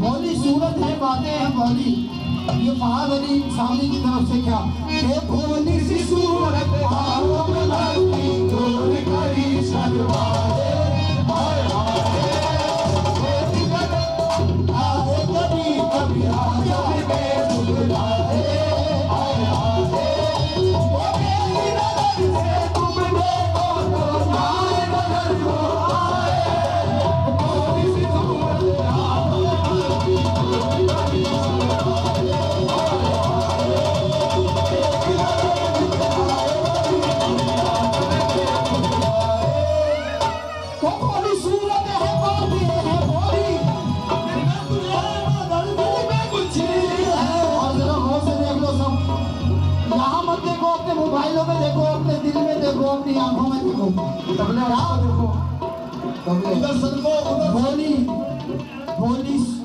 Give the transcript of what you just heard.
बोली, सूरत है बातें हैं भोली ये महाबली सामने की तरफ़ से क्या? हे सी सूरत हारो बनाई दूर करी सजवाए देखो अपनी आँखों में देखो। तबले देखो। तबले। सर को उधर भोली भोली